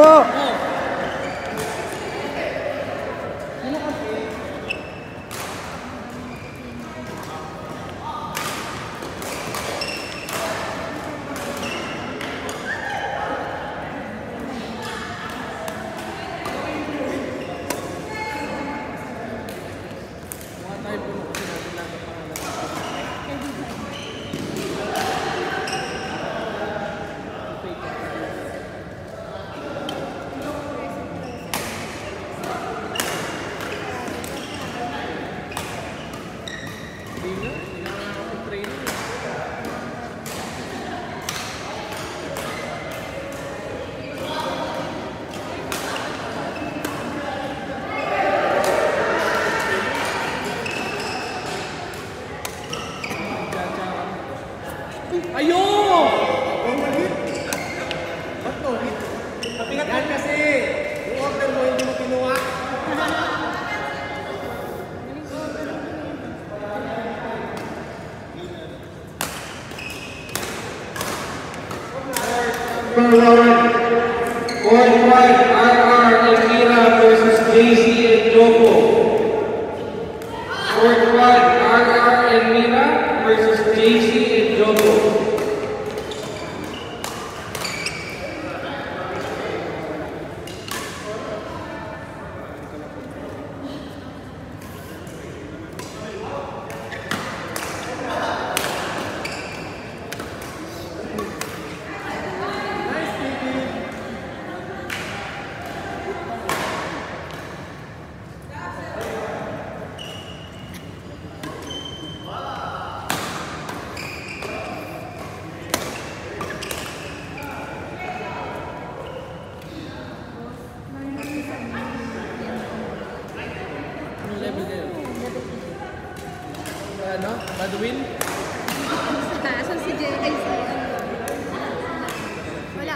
어. Colorado, Coin White, IR, versus Daisy and Joko.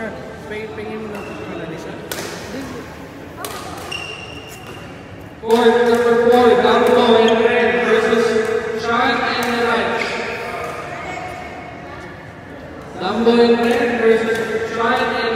Lang kung ano ni Sean. Number four, Dambo in red versus Sean in orange. Dambo in red versus Sean in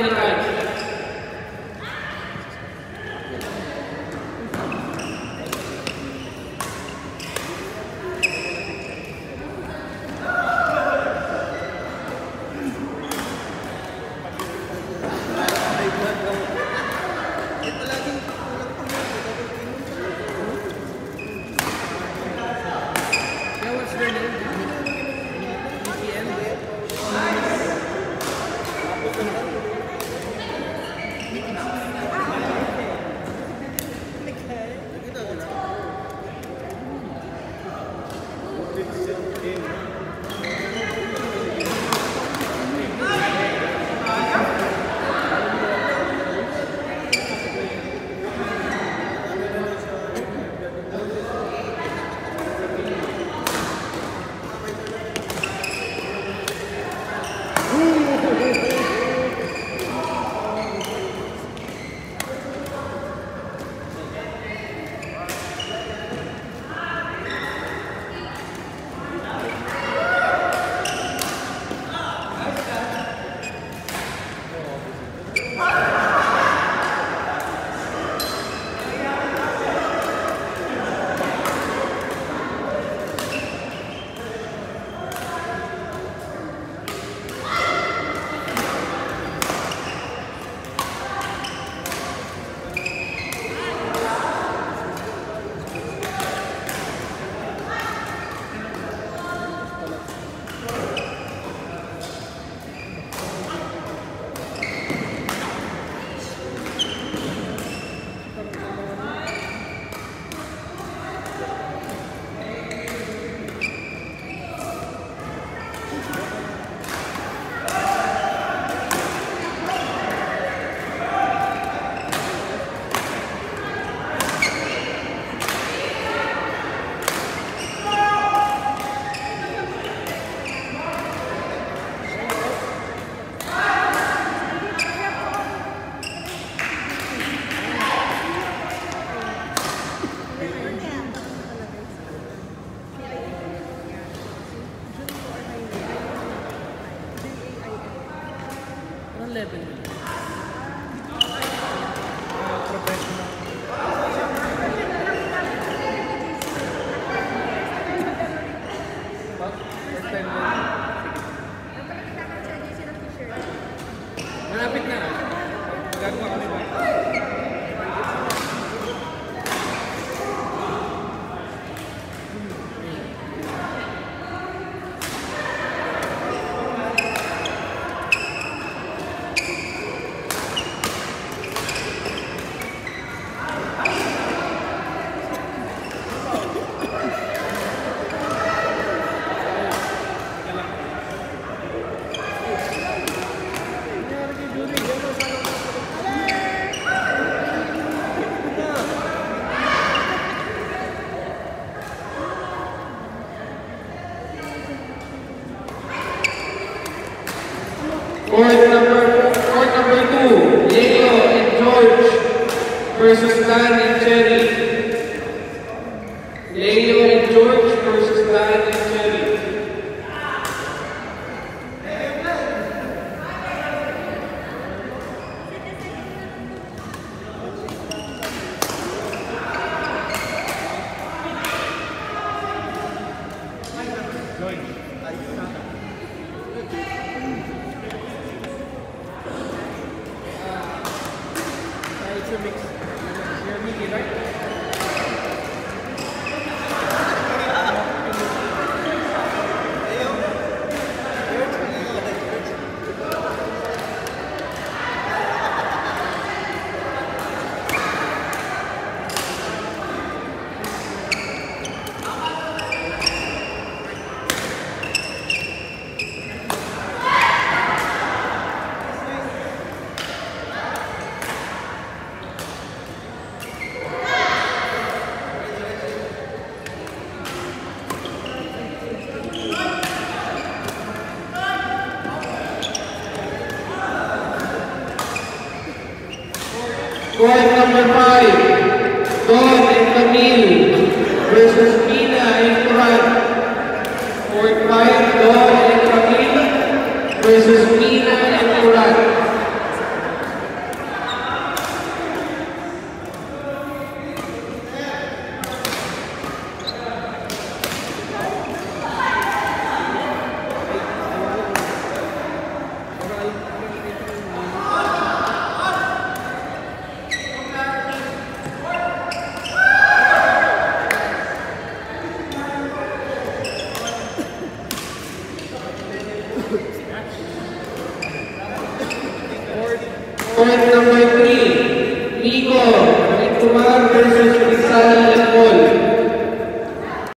Malapit na. Gagawa ko Court number, court number two, Leo and George versus Dan and Jenny.